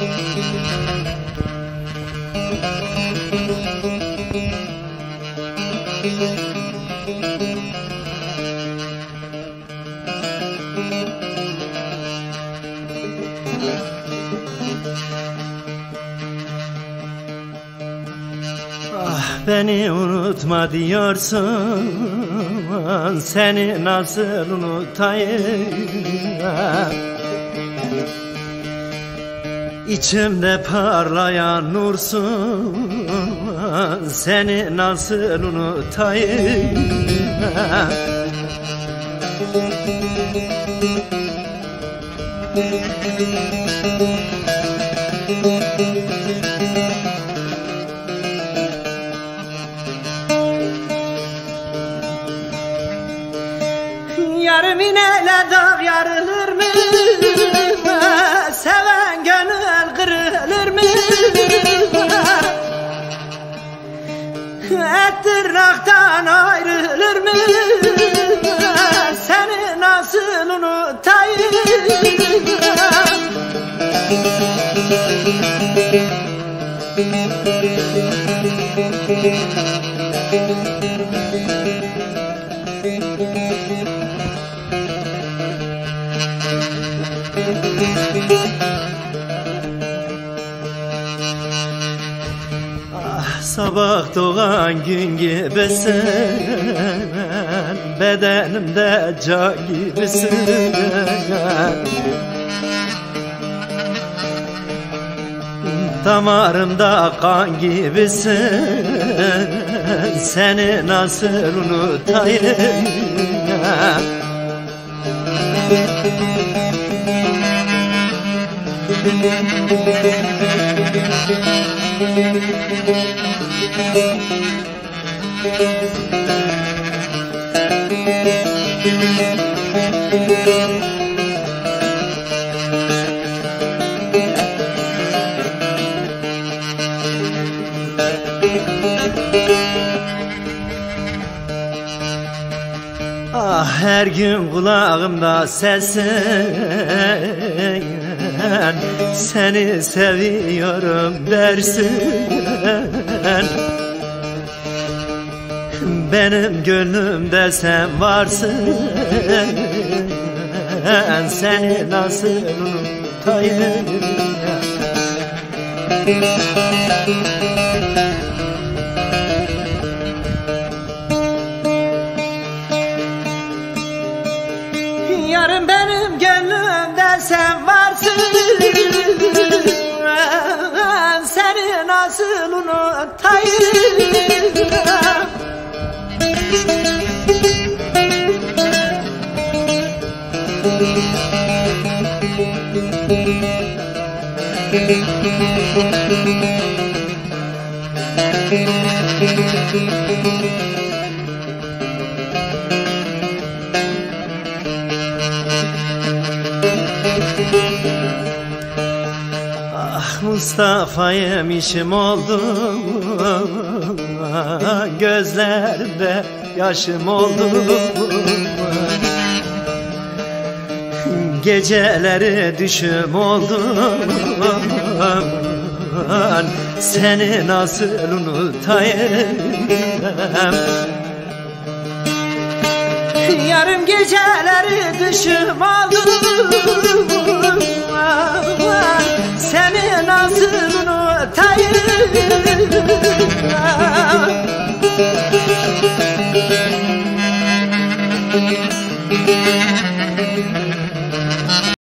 Ah, beni unutma diyorsun Seni nasıl unutayım? İçimde parlayan nursun Seni nasıl unutayım Yarım ineyle dağ yarılır mı? Ayrılır mı? Seni nasıl unutayım? Ah sabah doğan gün gibisin Bedenimde can gibisin Damarımda kan gibisin Seni nasıl unutayım Ah her gün kulağımda sesin Seni seviyorum dersin Benim gönlümde sen varsın Seni nasıl unutayım Yarın benim gönlümde sen varsın. Seni nasıl unutayım? Ah Mustafa'yım işim oldu Gözlerimde yaşım oldu. Geceleri düşüm oldu. Seni nasıl unutayım Yarım geceleri düşüm oldu Seni nasıl unutayım